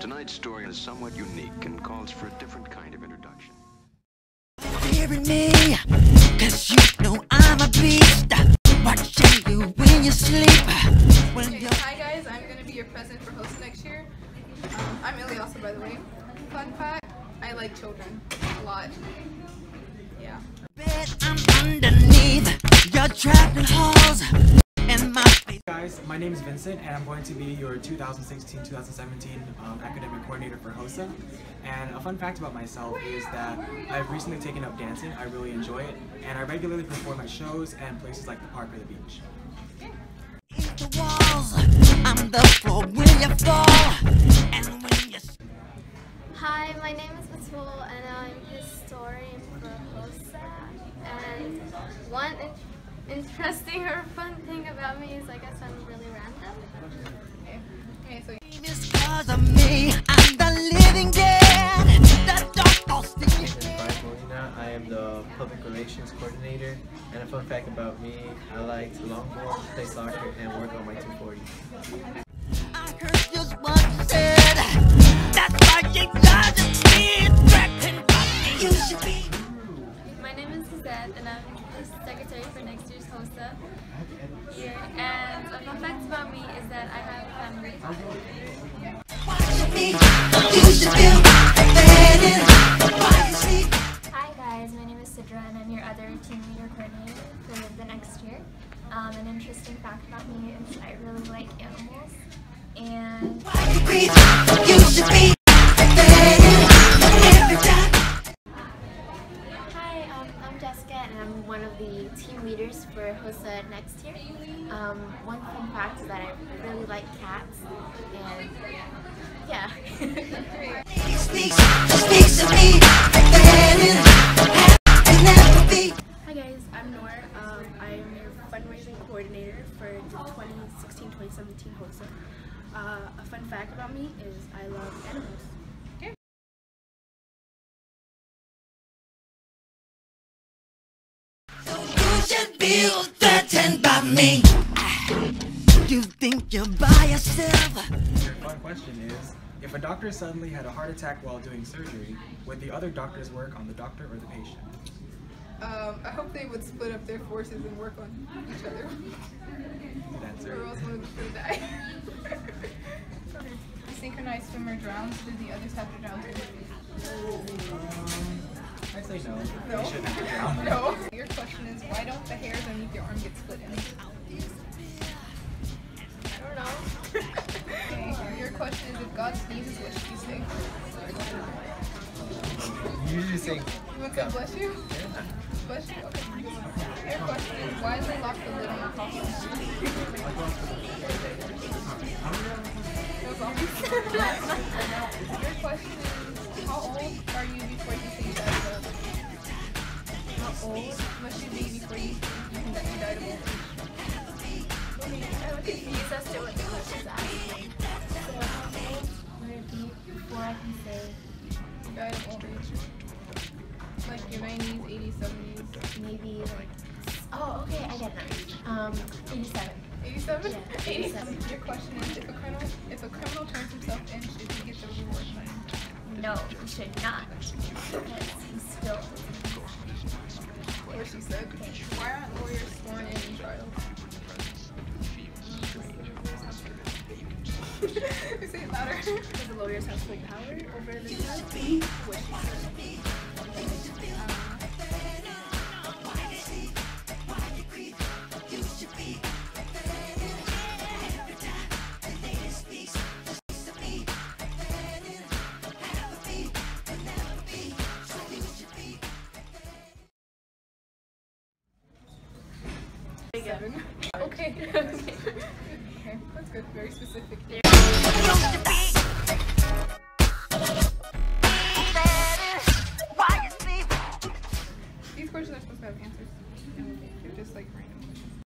Tonight's story is somewhat unique and calls for a different kind of introduction. fearing me Cause you know I'm a beast Watching you when you sleep When Okay, hi guys, I'm gonna be your present for HOSA next year. Um, I'm Ilyasah, by the way. Fun fact: I like children a lot. Yeah. bed I'm underneath You're trapped in halls my name is Vincent and I'm going to be your 2016-2017 um, academic coordinator for HOSA. And a fun fact about myself is that I've recently taken up dancing. I really enjoy it and I regularly perform at shows and places like the park or the beach. Interesting or fun thing about me is I guess I'm really random. Okay. Okay. So It's cause of me I'm the living dead The dark lost name is Brian Molina. I am the public relations coordinator. And a fun fact about me, I like to longboard, play soccer, and work on my 240. I heard just what you said. That's why you gotta be threatened. You should be. My name is Suzette and I'm the secretary for next year's HOSA year. And a fun fact about me is that I have a family. Watch me. You should feel threatened. Why you sleep? Hi guys, my name is Sidra and I'm your other team leader coordinator for the next year. Um, an interesting fact about me is that I really like animals and next year. Um, one fun fact is that I really like cats and yeah. Speaks, speaks to me. Threatened. Has never be. Hi guys, I'm Nor. Um, I am your fundraising coordinator for the 2016-2017 HOSA. Uh, a fun fact about me is I love animals. You should by me. You think you're by yourself. Your fun question is, if a doctor suddenly had a heart attack while doing surgery, would the other doctors work on the doctor or the patient? um, I hope they would split up their forces and work on each other, Good answer. or else one of them's gonna die. Synchronized swimmer drowns. Do the others have to drown too? Say no. No. They shouldn't have to. No. Your question is, why don't the hairs underneath your arm get split in? I don't know. Okay. Your question is, if God sneezes, what should you say? You usually say, You want to bless you? Bless you? Okay. Your question is, why do they lock the lid on the coffin? Your question is, how old are you before you old would it be before I can say. Like your 90s, 80s, 70s. maybe Oh, okay, I get that. Um, 87. 87? Yeah, 87. Your question is if a criminal if a criminal turns himself in, should he get the reward money? No, you should not. Because he's still she said, why aren't lawyers sworn in in trials? Say it louder. Because the lawyers have full power over the judge. What she said. Seven. okay. okay. That's good. Very specific. These questions are supposed to have answers. They're just like random questions.